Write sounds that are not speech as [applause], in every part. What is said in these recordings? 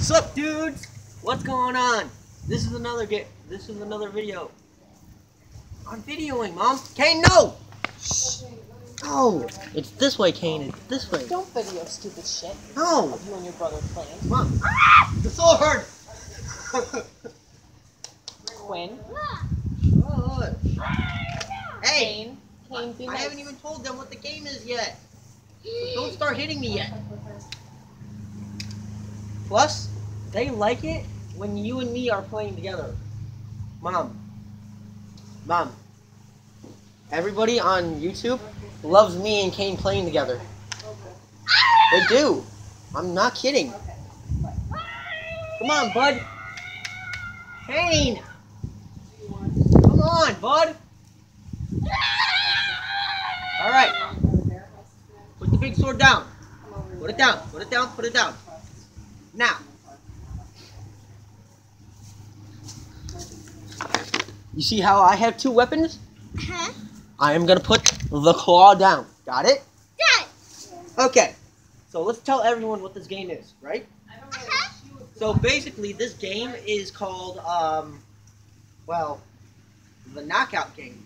Sup, dudes? What's going on? This is another get. This is another video. I'm videoing, Mom. Cain, no! Shh. No! It's this way, Cain. It's this way. Don't video stupid shit No! of you and your brother playing. Mom. Ah! The sword hurt! Quinn, Oh, hey! Cain, Cain, be I nice. haven't even told them what the game is yet. Don't start hitting me yet. Plus, they like it when you and me are playing together. Mom. Mom. Everybody on YouTube loves me and Cain playing together. They do. I'm not kidding. Come on, bud. Cain. Come on, bud. All right. Put the big sword down. Put it down. Put it down. Put it down. Now. You see how I have two weapons? Huh? I am gonna put the claw down. Got it? Dad. Okay. So let's tell everyone what this game is, right? Uh-huh. So basically, this game is called, um, well, the knockout game.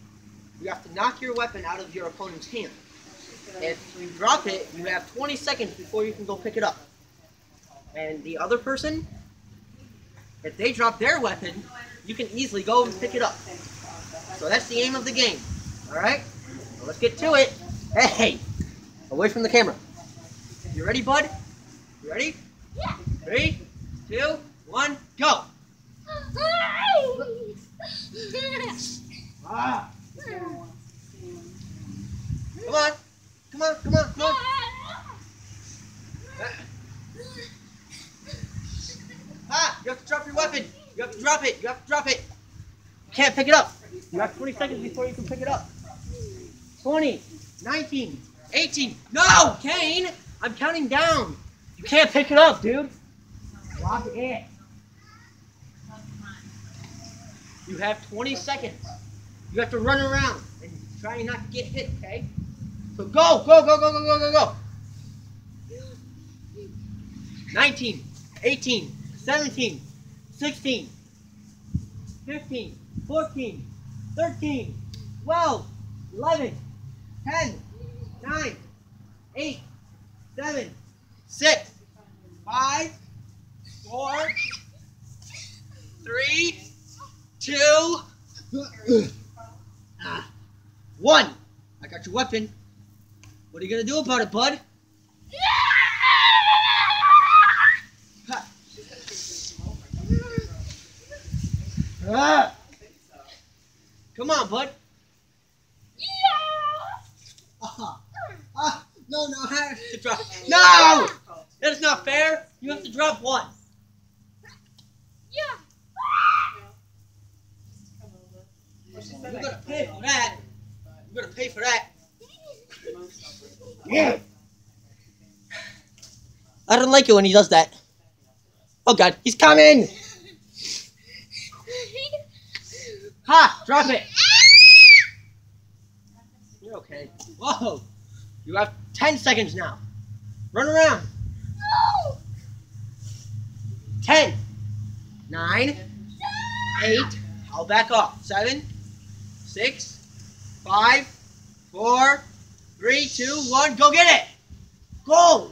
You have to knock your weapon out of your opponent's hand. If you drop it, you have 20 seconds before you can go pick it up. And the other person, if they drop their weapon, you can easily go and pick it up. So that's the aim of the game. All right? So let's get to it. Hey, away from the camera. You ready, bud? You ready? Yeah. Three, two, one, go. Ah, come on, come on, come on, come on. Ah, you have to drop your weapon. You have to drop it. You have to drop it. You can't pick it up. You have 20 seconds before you can pick it up. 20, 19, 18. No, Cain! I'm counting down. You can't pick it up, dude. Drop it. You have 20 seconds. You have to run around and try not to get hit, okay? So go, go, go, go, go, go, go, go. 19, 18, 17, 16, 15, 14, 13, 12, 11, 10, 9, 8, 7, 6, 5, 4, 3, 2, ah, [coughs] 1. I got your weapon. What are you going to do about it, bud? [laughs] Ah. Come on, bud. Yeah! Ah. Ah. No, no, I have to drop. No! That's not fair. You have to drop one. Yeah. You're gonna pay for that. You're gonna pay for that. Yeah. I don't like it when he does that. Oh god, he's coming! Ha! Drop it! You're okay. Whoa! You have 10 seconds now. Run around. 10, 9, 8, I'll back off. 7, 6, 5, 4, 3, 2, 1, go get it! Go!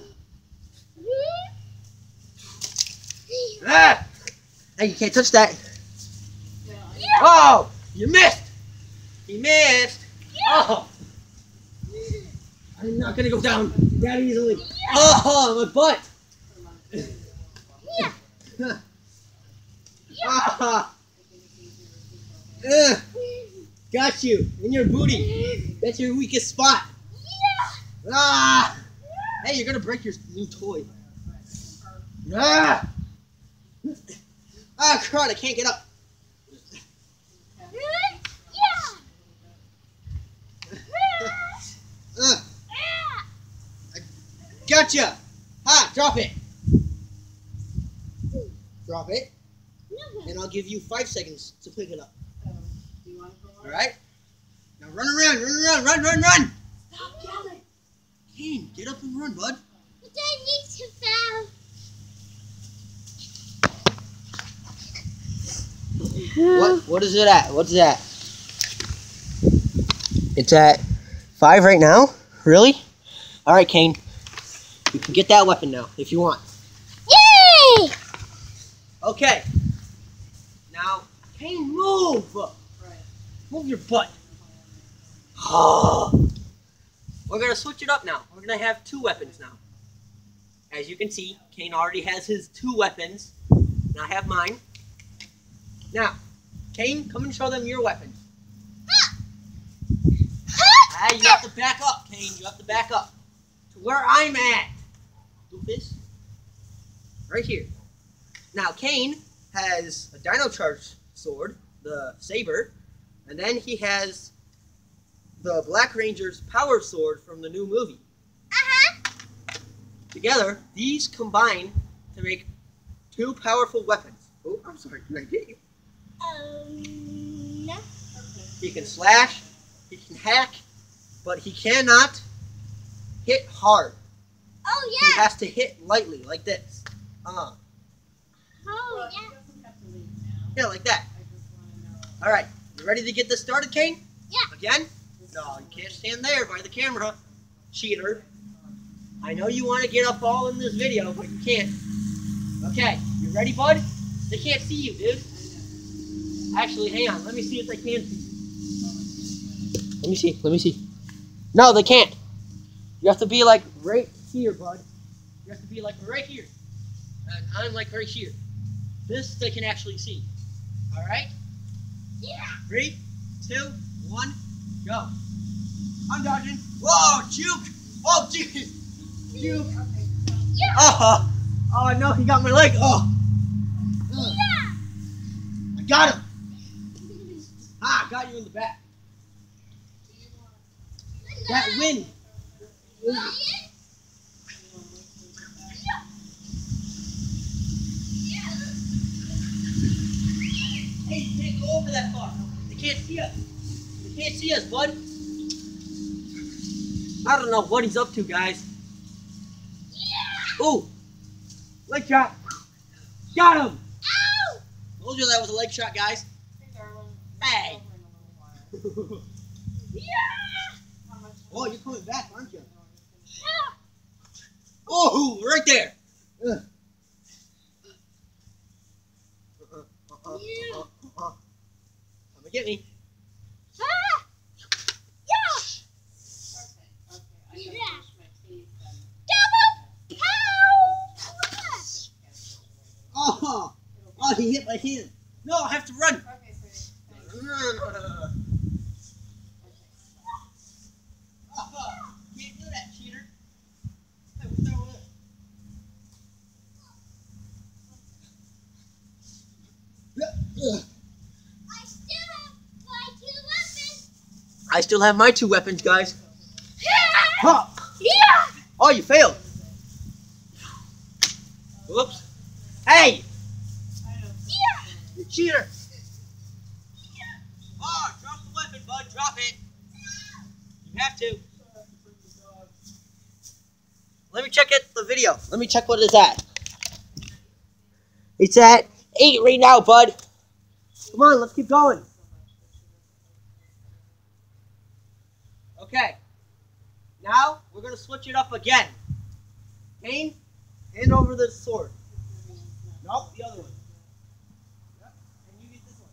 Ah! Hey, you can't touch that. Oh! You missed! He missed! Oh! I'm not gonna go down that easily. Oh, my butt! Yeah. [laughs] Ah! Ugh. Got you in your booty. That's your weakest spot. Yeah. Ah! Hey, you're gonna break your new toy. Ah! Ah, crud! I can't get up. Ugh. Gotcha! Ha! Drop it. Drop it, and I'll give you five seconds to pick it up. Oh, All right? Now run around, run around, run, run, run! Stop yelling. Cain, get up and run, bud. But I need to fall. What what is it at? What's that? It's at five right now? Really? Alright, Cain. You can get that weapon now if you want. Yay! Okay. Now, Cain, move! Move your butt. [gasps] We're gonna switch it up now. We're gonna have two weapons now. As you can see, Cain already has his two weapons, and I have mine. Now, Cain, come and show them your weapons. [laughs] Ah, you have to back up, Cain. You have to back up to where I'm at. Doofus. Right here. Now, Cain has a Dino Charge sword, the saber, and then he has the Black Ranger's power sword from the new movie. Uh-huh. Together, these combine to make two powerful weapons. Oh, I'm sorry, can I get you? Um, no. He can slash, he can hack, but he cannot hit hard. Oh, He has to hit lightly, like this. Uh, Oh, yeah. yeah, like that. All right, you ready to get this started, Cain? Yeah. Again? No, you can't stand there by the camera, cheater. I know you want to get up all in this video, but you can't. Okay, you ready, bud? They can't see you, dude. Actually, hang on. Let me see if they can see you. Let me see. Let me see. No, they can't. You have to be like right here, bud. You have to be like right here. And I'm like right here. This they can actually see. All right? Yeah. Three, two, one, go. I'm dodging. Whoa, juke! Oh, [laughs] juke! Juke! Yeah. Oh, oh no, he got my leg. Oh, Yeah. I got him. Ah, I got you in the back. That win. Hey, you can't go over that far. They can't see us. They can't see us, bud. I don't know what he's up to, guys. Ooh, leg shot. Got him. Ow! Told you that was a leg shot, guys. Hey. Yeah. Oh, you're coming back, aren't you? Oh, right there. Uh-uh, uh-uh, Yeah. Come and get me. Ah! Yeah. Yeah. Double pow! Oh, oh, he hit my hand. No, I have to run. Oh, can't do that, cheater. Hey, what's that over there? Ugh. I still have my two weapons. I still have my two weapons, guys. Yeah. Huh. Yeah. Oh, you failed. Whoops. Hey, Yeah. you cheater. Yeah! Oh, drop the weapon, bud. Drop it. You have to. Let me check it, the video. Let me check what it's at. It's at 8 right now, bud. Come on, let's keep going. Okay. Now, we're going to switch it up again. Cain, hand over the sword. Nope, the other one. You get this one.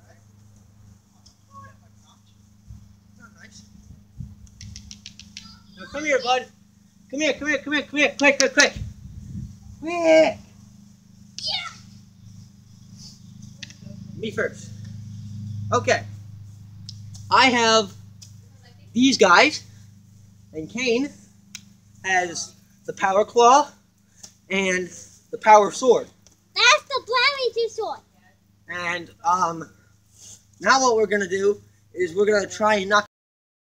Alright. Not nice. Now come here, bud. Come here, come here, come here, come here. Quick, quick, quick. Quick. Yeah. Me first. Okay. I have these guys, and Cain has the power claw and the power sword. That's the Black Ranger sword. And um, now what we're gonna do is we're gonna try and knock